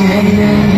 Jaded